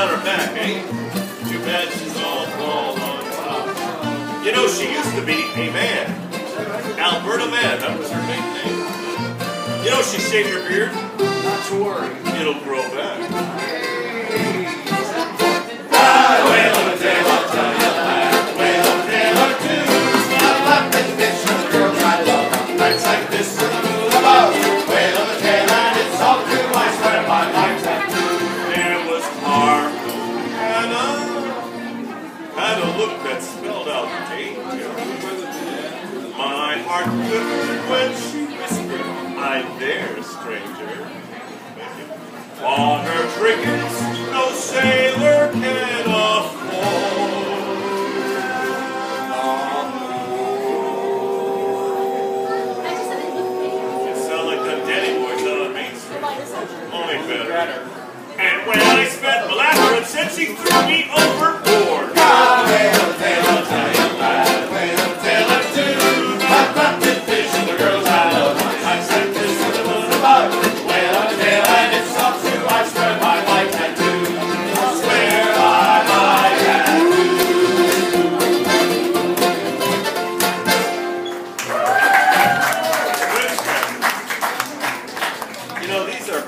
down her back, eh? Too bad she's all bald on top. You know, she used to be a man. Alberta Man, that was her maiden name. You know, she shaved her beard. Not to worry. It'll grow back. I'm there, stranger. On her trinkets, no sailor can afford. You sound like the Danny boys out on Main Street. Only better. And when I spent Malacca, said she threw me overboard.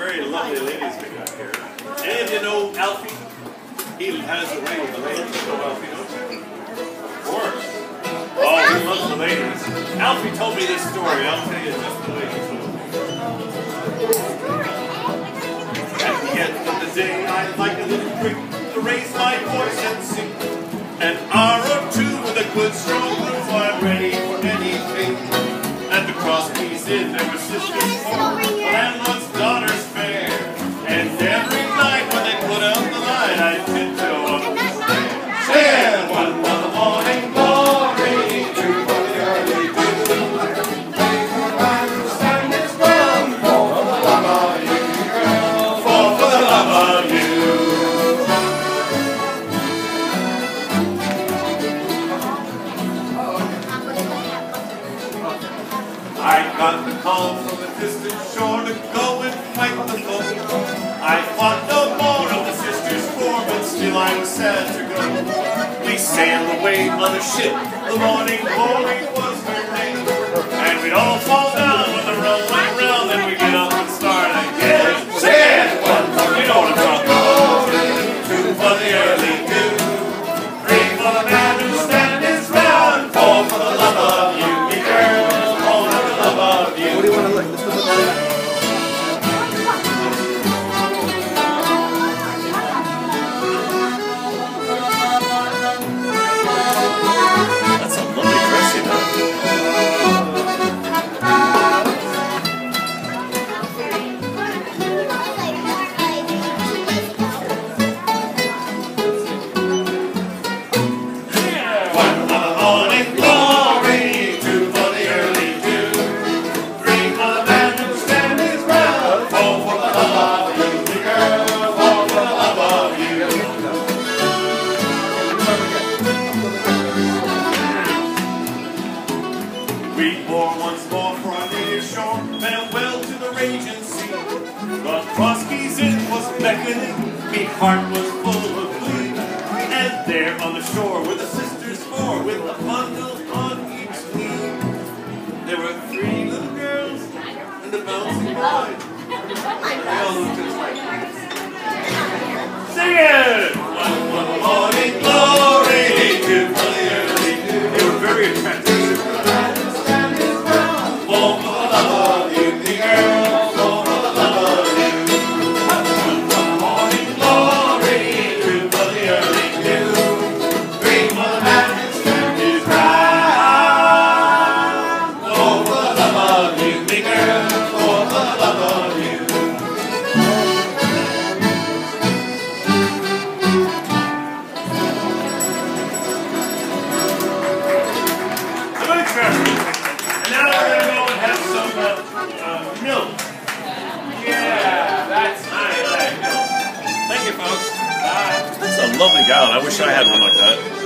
Very lovely ladies we got here. And you know, Alfie, he has a way with the ladies. You know Alfie, don't you? Of course. Oh, he loves the ladies. Alfie told me this story. I'll tell you just the way he told it. At the end of the day, I'd like a little drink to raise my voice and sing. An hour away on a ship, the morning glory was her name. And we'd all fall Bore once more for our native shore, farewell to the raging sea. The Crosskeys Inn was beckoning, me heart was full of glee. And there on the shore were the sisters four, with a bundle on each knee. There were three little girls and a bouncing boy. They all looked just like. Sing it! Lovely gown. I wish I had one like that.